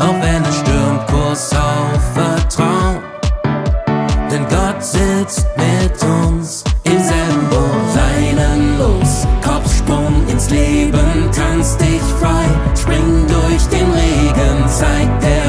auch wenn es stürmt, Kurs auf Vertrauen. Denn Gott sitzt mit uns im selben Boot. Leinen los, Kopfsprung ins Leben, tanz dich frei, spring durch den Regen, zeig der